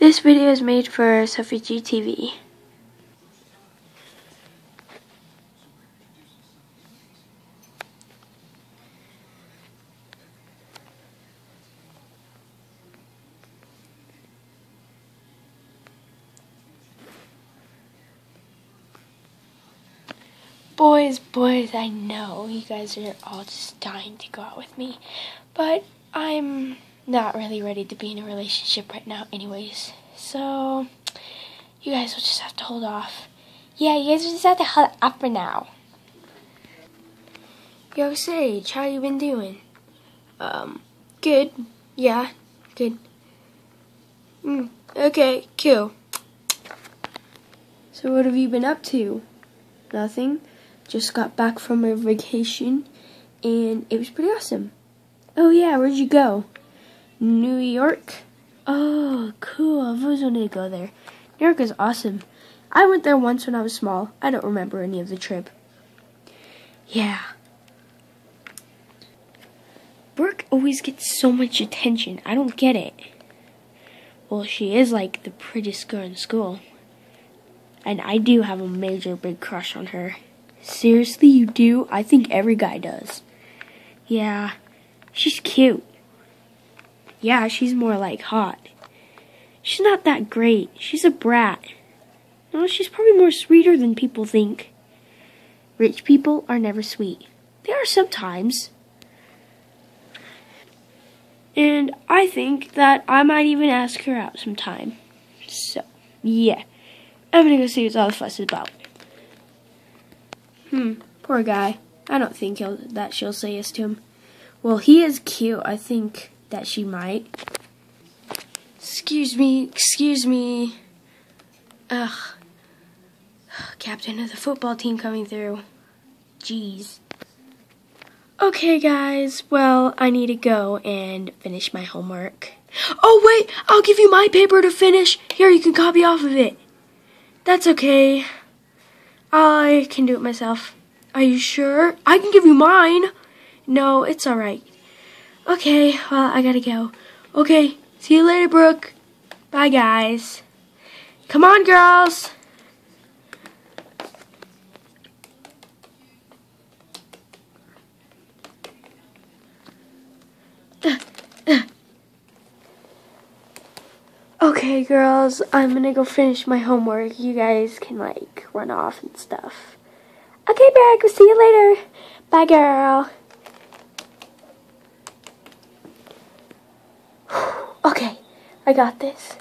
This video is made for Sophie G TV. Boys, boys, I know you guys are all just dying to go out with me, but I'm not really ready to be in a relationship right now, anyways. So, you guys will just have to hold off. Yeah, you guys will just have to hold up for now. Yo, Sage, how you been doing? Um, good. Yeah, good. Mm, okay, cool. So what have you been up to? Nothing. Just got back from a vacation, and it was pretty awesome. Oh yeah, where'd you go? New York? Oh, cool. I've always wanted to go there. New York is awesome. I went there once when I was small. I don't remember any of the trip. Yeah. Brooke always gets so much attention. I don't get it. Well, she is like the prettiest girl in school. And I do have a major big crush on her. Seriously, you do? I think every guy does. Yeah, she's cute. Yeah, she's more like hot. She's not that great. She's a brat. No, she's probably more sweeter than people think. Rich people are never sweet. They are sometimes. And I think that I might even ask her out sometime. So, yeah. I'm gonna go see what all the fuss is about. Hmm, poor guy. I don't think that she'll say yes to him. Well, he is cute. I think that she might. Excuse me, excuse me. Ugh. Captain of the football team coming through. Jeez. Okay, guys. Well, I need to go and finish my homework. Oh, wait! I'll give you my paper to finish. Here, you can copy off of it. That's okay. I can do it myself. Are you sure? I can give you mine. No, it's alright. Okay, well, I gotta go. Okay, see you later, Brooke. Bye, guys. Come on, girls. Okay, girls, I'm gonna go finish my homework. You guys can, like, run off and stuff. Okay, Brooke, we'll see you later. Bye, girl. okay, I got this.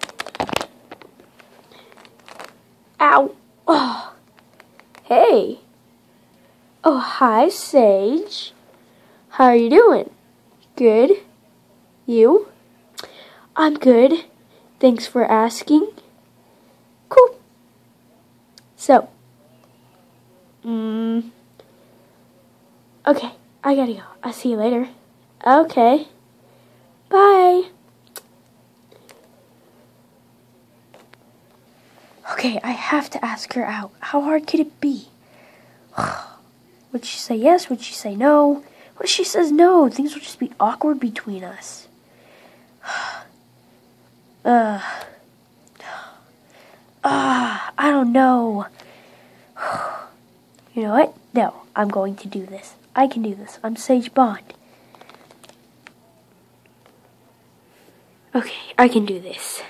Ow. Oh. Hey. Oh, hi, Sage. How are you doing? Good. You? I'm good. Thanks for asking. Cool. So, mm, okay, I gotta go. I'll see you later. Okay. Bye. Okay, I have to ask her out. How hard could it be? Would she say yes? Would she say no? What if she says no? Things will just be awkward between us. Uh, uh, I don't know. You know what? No, I'm going to do this. I can do this. I'm Sage Bond. Okay, I can do this.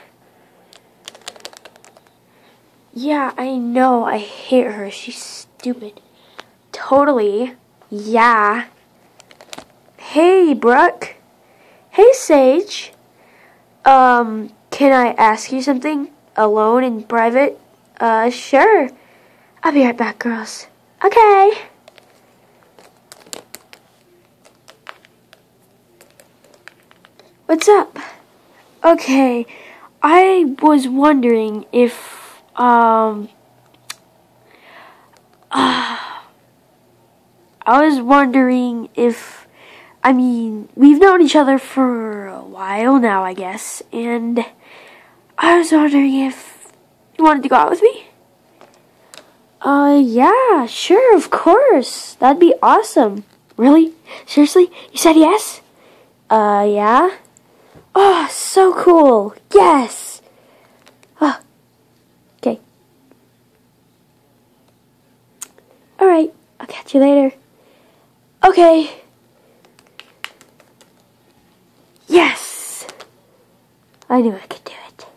Yeah, I know. I hate her. She's stupid. Totally. Yeah. Hey, Brooke. Hey, Sage. Um, can I ask you something? Alone in private? Uh, sure. I'll be right back, girls. Okay. What's up? Okay, I was wondering if, um, uh, I was wondering if, I mean, we've known each other for a while now, I guess, and I was wondering if you wanted to go out with me? Uh, yeah, sure, of course. That'd be awesome. Really? Seriously? You said yes? Uh, yeah? Oh, so cool. Yes. Alright, I'll catch you later. Okay. Yes! I knew I could do it.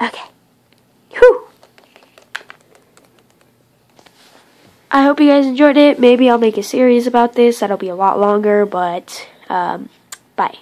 Okay. Whew! I hope you guys enjoyed it. Maybe I'll make a series about this. That'll be a lot longer, but, um, bye.